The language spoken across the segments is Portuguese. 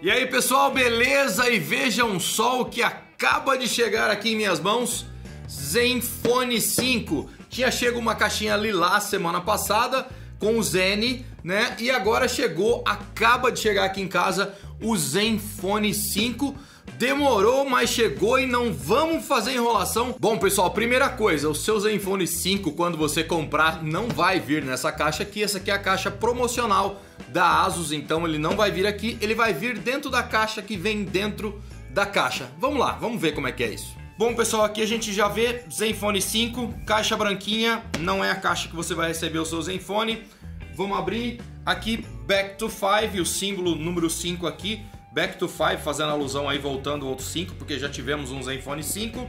E aí pessoal, beleza? E vejam só o que acaba de chegar aqui em minhas mãos: Zenfone 5. Tinha chego uma caixinha lilás semana passada com o Zen, né? E agora chegou, acaba de chegar aqui em casa o Zenfone 5 Demorou, mas chegou e não vamos fazer enrolação. Bom, pessoal, primeira coisa, o seu Zenfone 5, quando você comprar, não vai vir nessa caixa aqui. Essa aqui é a caixa promocional da Asus, então ele não vai vir aqui. Ele vai vir dentro da caixa que vem dentro da caixa. Vamos lá, vamos ver como é que é isso. Bom, pessoal, aqui a gente já vê Zenfone 5, caixa branquinha, não é a caixa que você vai receber o seu Zenfone. Vamos abrir aqui Back to 5, o símbolo número 5 aqui Back to 5, fazendo alusão aí, voltando outro 5, porque já tivemos um Zenfone 5.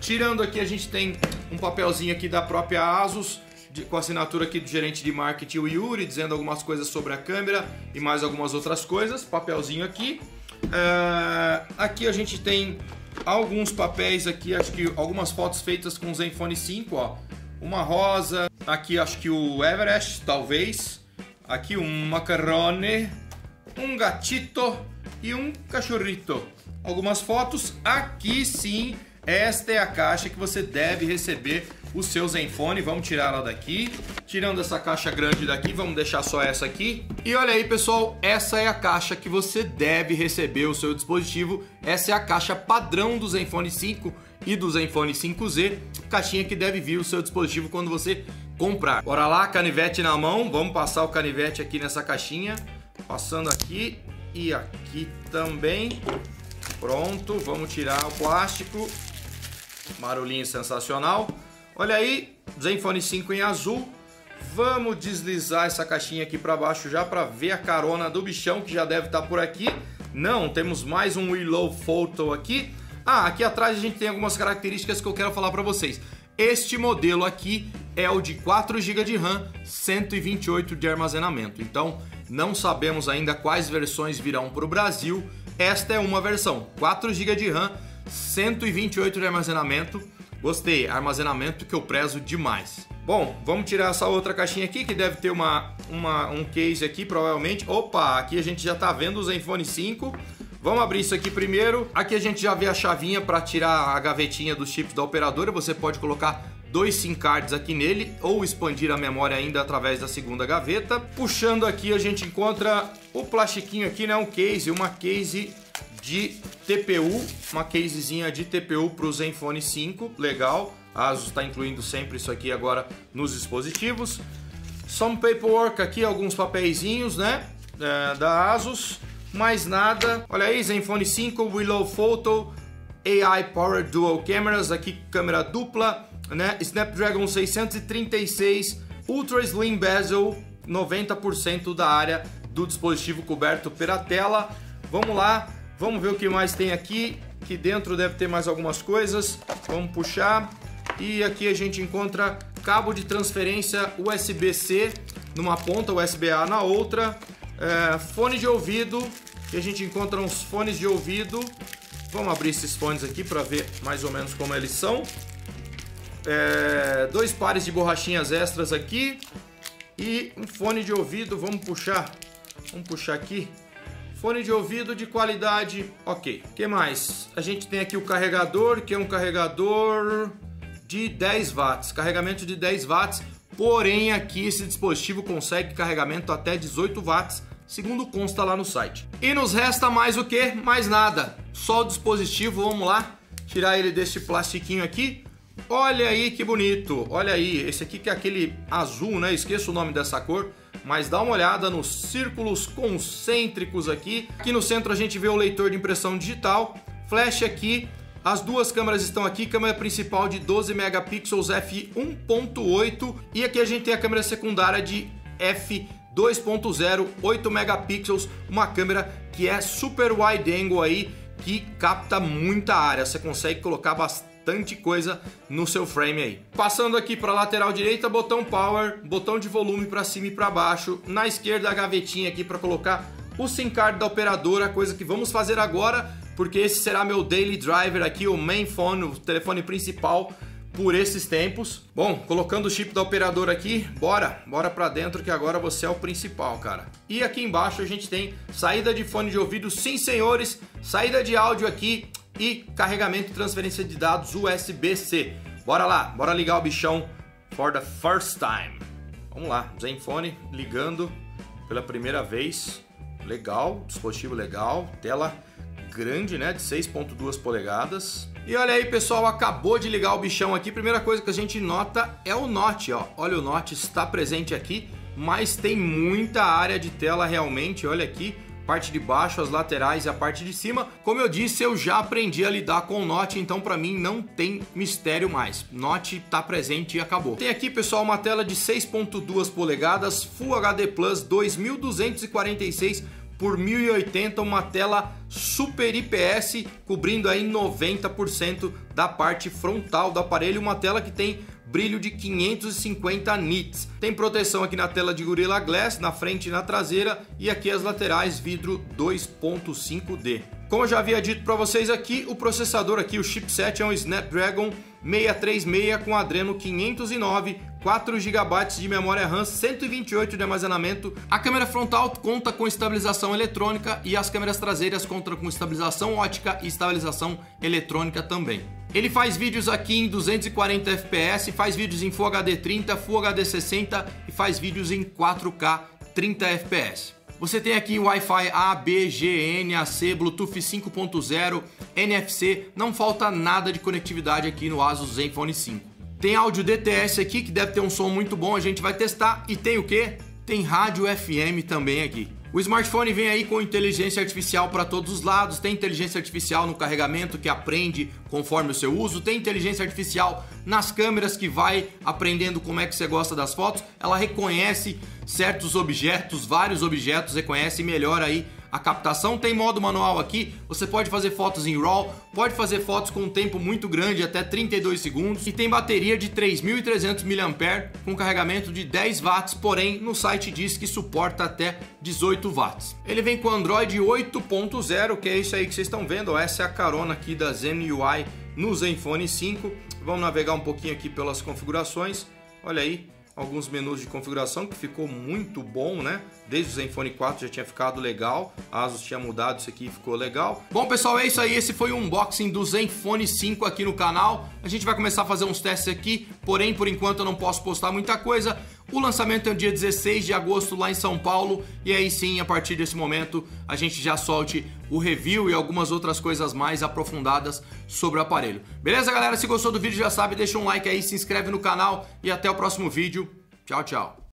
Tirando aqui, a gente tem um papelzinho aqui da própria Asus, de, com assinatura aqui do gerente de marketing, o Yuri, dizendo algumas coisas sobre a câmera e mais algumas outras coisas. Papelzinho aqui. Uh, aqui a gente tem alguns papéis aqui, acho que algumas fotos feitas com o Zenfone 5, ó. Uma rosa, aqui acho que o Everest, talvez. Aqui um macarrone, um gatito, e um cachorrito. Algumas fotos, aqui sim, esta é a caixa que você deve receber o seu Zenfone. Vamos tirar ela daqui. Tirando essa caixa grande daqui, vamos deixar só essa aqui. E olha aí, pessoal, essa é a caixa que você deve receber o seu dispositivo. Essa é a caixa padrão do Zenfone 5 e do Zenfone 5Z. Caixinha que deve vir o seu dispositivo quando você comprar. Bora lá, canivete na mão. Vamos passar o canivete aqui nessa caixinha. Passando aqui e aqui também. Pronto, vamos tirar o plástico. Barulhinho sensacional. Olha aí, Zenfone 5 em azul. Vamos deslizar essa caixinha aqui para baixo já para ver a carona do bichão que já deve estar tá por aqui. Não, temos mais um Willow Photo aqui. Ah, aqui atrás a gente tem algumas características que eu quero falar para vocês. Este modelo aqui é o de 4 GB de RAM, 128 de armazenamento. Então, não sabemos ainda quais versões virão para o Brasil. Esta é uma versão, 4 GB de RAM, 128 de armazenamento. Gostei, armazenamento que eu prezo demais. Bom, vamos tirar essa outra caixinha aqui que deve ter uma, uma, um case aqui provavelmente. Opa, aqui a gente já está vendo o Zenfone 5. Vamos abrir isso aqui primeiro. Aqui a gente já vê a chavinha para tirar a gavetinha dos chips da operadora. Você pode colocar dois SIM cards aqui nele ou expandir a memória ainda através da segunda gaveta. Puxando aqui a gente encontra o plastiquinho aqui, né, um case, uma case de TPU, uma casezinha de TPU para o Zenfone 5, legal. A Asus está incluindo sempre isso aqui agora nos dispositivos. Some paperwork aqui, alguns papeizinhos, né, é, da Asus. Mais nada. Olha aí, Zenfone 5, Willow Photo, AI Power Dual Cameras, aqui câmera dupla, né? Snapdragon 636, Ultra Slim Bezel, 90% da área do dispositivo coberto pela tela. Vamos lá, vamos ver o que mais tem aqui. Aqui dentro deve ter mais algumas coisas. Vamos puxar. E aqui a gente encontra cabo de transferência USB-C numa ponta, USB-A na outra. É, fone de ouvido, que a gente encontra uns fones de ouvido. Vamos abrir esses fones aqui para ver mais ou menos como eles são é, dois pares de borrachinhas extras aqui e um fone de ouvido. Vamos puxar, vamos puxar aqui. Fone de ouvido de qualidade, ok. O que mais? A gente tem aqui o carregador, que é um carregador de 10 watts, carregamento de 10 watts. Porém, aqui esse dispositivo consegue carregamento até 18 watts, segundo consta lá no site. E nos resta mais o que? Mais nada. Só o dispositivo, vamos lá, tirar ele desse plastiquinho aqui. Olha aí que bonito, olha aí, esse aqui que é aquele azul, né? Esqueço o nome dessa cor, mas dá uma olhada nos círculos concêntricos aqui. Aqui no centro a gente vê o leitor de impressão digital, flash aqui, as duas câmeras estão aqui, câmera principal de 12 megapixels f1.8 e aqui a gente tem a câmera secundária de f 2.0, 8 megapixels, uma câmera que é super wide angle aí, que capta muita área. Você consegue colocar bastante bastante coisa no seu frame aí. Passando aqui para lateral direita, botão power, botão de volume para cima e para baixo. Na esquerda, a gavetinha aqui para colocar o SIM card da operadora, coisa que vamos fazer agora, porque esse será meu daily driver aqui, o main phone, o telefone principal por esses tempos. Bom, colocando o chip da operadora aqui, bora, bora para dentro que agora você é o principal, cara. E aqui embaixo a gente tem saída de fone de ouvido, sim senhores, saída de áudio aqui e carregamento e transferência de dados USB-C. Bora lá, bora ligar o bichão for the first time. Vamos lá, Zenfone ligando pela primeira vez. Legal, dispositivo legal, tela grande, né, de 6.2 polegadas. E olha aí, pessoal, acabou de ligar o bichão aqui. Primeira coisa que a gente nota é o Note, ó. Olha, o Note está presente aqui, mas tem muita área de tela realmente, olha aqui parte de baixo, as laterais e a parte de cima. Como eu disse, eu já aprendi a lidar com o Note, então para mim não tem mistério mais. Note tá presente e acabou. Tem aqui, pessoal, uma tela de 6.2 polegadas, Full HD Plus 2246 por 1080, uma tela Super IPS cobrindo aí 90% da parte frontal do aparelho, uma tela que tem brilho de 550 nits. Tem proteção aqui na tela de Gorilla Glass, na frente e na traseira, e aqui as laterais vidro 2.5D. Como eu já havia dito para vocês aqui, o processador aqui, o chipset é um Snapdragon 636 com Adreno 509, 4 GB de memória RAM, 128 de armazenamento. A câmera frontal conta com estabilização eletrônica e as câmeras traseiras contam com estabilização ótica e estabilização eletrônica também. Ele faz vídeos aqui em 240 fps, faz vídeos em Full HD 30, Full HD 60 e faz vídeos em 4K 30 fps. Você tem aqui Wi-Fi A, B, G, N, AC, Bluetooth 5.0, NFC, não falta nada de conectividade aqui no Asus Zenfone 5. Tem áudio DTS aqui que deve ter um som muito bom, a gente vai testar. E tem o que? Tem rádio FM também aqui. O smartphone vem aí com inteligência artificial para todos os lados, tem inteligência artificial no carregamento que aprende conforme o seu uso, tem inteligência artificial nas câmeras que vai aprendendo como é que você gosta das fotos, ela reconhece certos objetos, vários objetos, reconhece melhor aí a captação. Tem modo manual aqui, você pode fazer fotos em RAW, pode fazer fotos com um tempo muito grande, até 32 segundos, e tem bateria de 3.300 mAh com carregamento de 10 watts, porém no site diz que suporta até 18 watts. Ele vem com Android 8.0, que é isso aí que vocês estão vendo, essa é a carona aqui da Zen UI no Zenfone 5. Vamos navegar um pouquinho aqui pelas configurações. Olha aí, alguns menus de configuração que ficou muito bom, né? Desde o Zenfone 4 já tinha ficado legal, a Asus tinha mudado isso aqui e ficou legal. Bom, pessoal, é isso aí, esse foi o unboxing do Zenfone 5 aqui no canal. A gente vai começar a fazer uns testes aqui, porém, por enquanto eu não posso postar muita coisa. O lançamento é no dia 16 de agosto lá em São Paulo e aí sim, a partir desse momento, a gente já solte o review e algumas outras coisas mais aprofundadas sobre o aparelho. Beleza, galera? Se gostou do vídeo, já sabe, deixa um like aí, se inscreve no canal e até o próximo vídeo. Tchau, tchau.